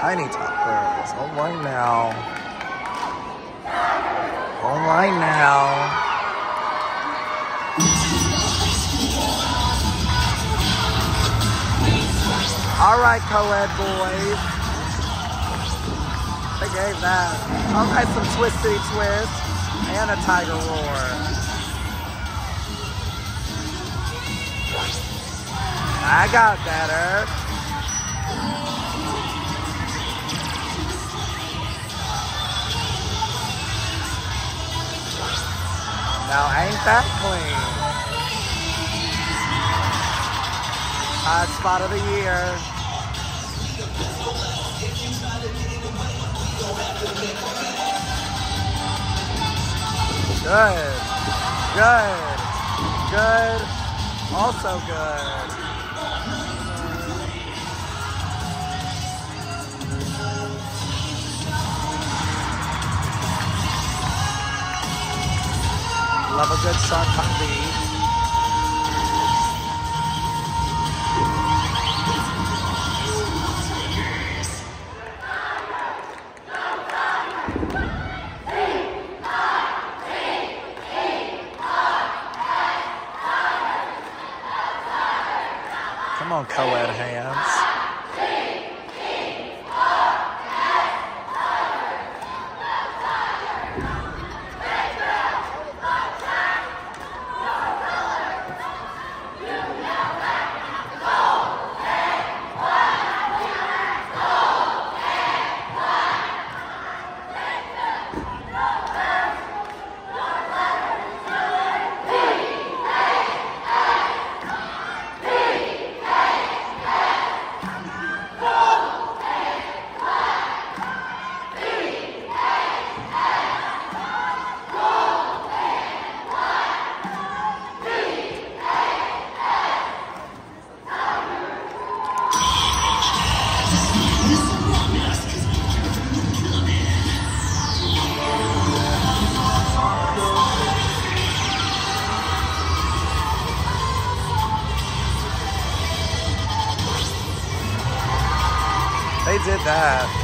Tiny toppers. All right now. All right now. All right, co-ed boys. They gave that. Right, some twisty twist and a tiger roar. I got better. Now ain't that clean? Hot spot of the year. Good. Good. Good. Also good. Love a good sharp beat. Come on, co-ed hands. Did that.